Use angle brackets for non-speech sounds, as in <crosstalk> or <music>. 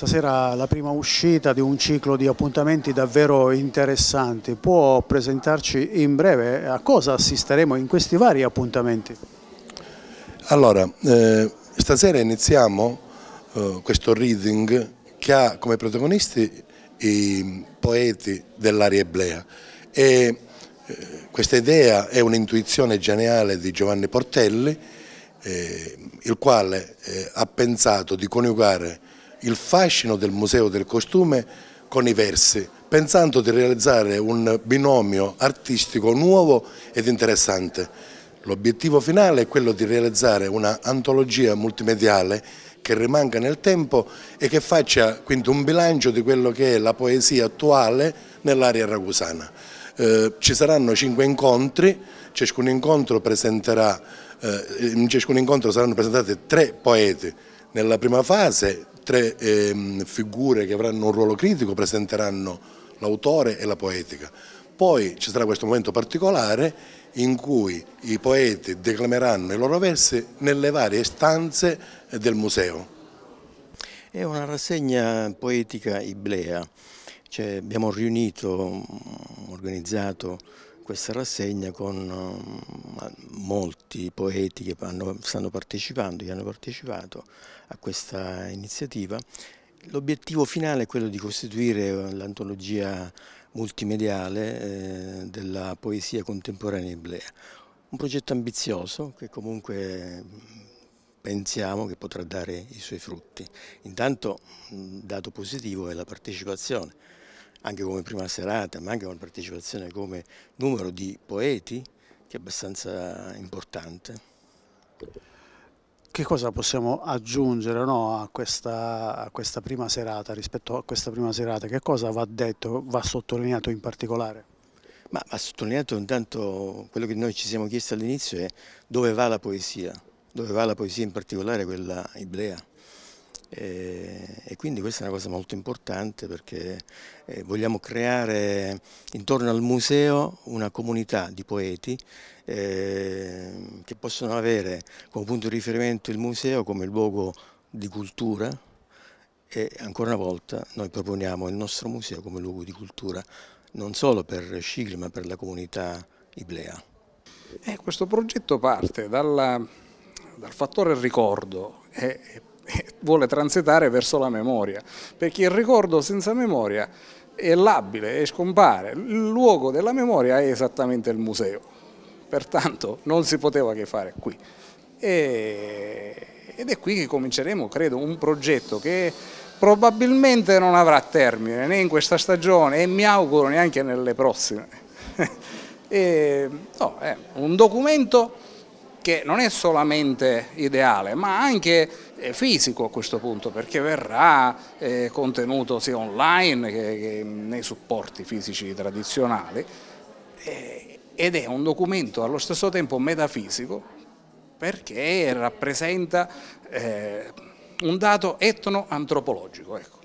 Stasera la prima uscita di un ciclo di appuntamenti davvero interessanti. Può presentarci in breve a cosa assisteremo in questi vari appuntamenti? Allora, eh, stasera iniziamo eh, questo reading che ha come protagonisti i poeti dell'area eblea e eh, questa idea è un'intuizione geniale di Giovanni Portelli eh, il quale eh, ha pensato di coniugare il fascino del Museo del Costume con i versi, pensando di realizzare un binomio artistico nuovo ed interessante. L'obiettivo finale è quello di realizzare una antologia multimediale che rimanga nel tempo e che faccia quindi un bilancio di quello che è la poesia attuale nell'area ragusana. Eh, ci saranno cinque incontri, ciascun incontro presenterà, eh, in ciascun incontro saranno presentati tre poeti. Nella prima fase tre eh, figure che avranno un ruolo critico presenteranno l'autore e la poetica. Poi ci sarà questo momento particolare in cui i poeti declameranno i loro versi nelle varie stanze del museo. È una rassegna poetica iblea, cioè, abbiamo riunito, organizzato questa rassegna con uh, molti poeti che stanno partecipando, che hanno partecipato a questa iniziativa. L'obiettivo finale è quello di costituire l'antologia multimediale eh, della poesia contemporanea eblea. Un progetto ambizioso che comunque pensiamo che potrà dare i suoi frutti. Intanto un dato positivo è la partecipazione anche come prima serata, ma anche come partecipazione come numero di poeti, che è abbastanza importante. Che cosa possiamo aggiungere no, a, questa, a, questa, prima serata, rispetto a questa prima serata? Che cosa va detto, va sottolineato in particolare? Ma va sottolineato intanto quello che noi ci siamo chiesti all'inizio è dove va la poesia, dove va la poesia in particolare quella iblea. E, quindi questa è una cosa molto importante perché eh, vogliamo creare intorno al museo una comunità di poeti eh, che possono avere come punto di riferimento il museo come luogo di cultura e ancora una volta noi proponiamo il nostro museo come luogo di cultura non solo per Scigli ma per la comunità iblea. Eh, questo progetto parte dalla, dal fattore ricordo e <laughs> vuole transitare verso la memoria, perché il ricordo senza memoria è labile, è scompare, il luogo della memoria è esattamente il museo, pertanto non si poteva che fare qui. E, ed è qui che cominceremo, credo, un progetto che probabilmente non avrà termine né in questa stagione e mi auguro neanche nelle prossime. <laughs> e, no, è un documento che non è solamente ideale ma anche eh, fisico a questo punto perché verrà eh, contenuto sia online che, nei supporti fisici tradizionali eh, ed è un documento allo stesso tempo metafisico perché rappresenta un dato etnoantropologico. Ecco.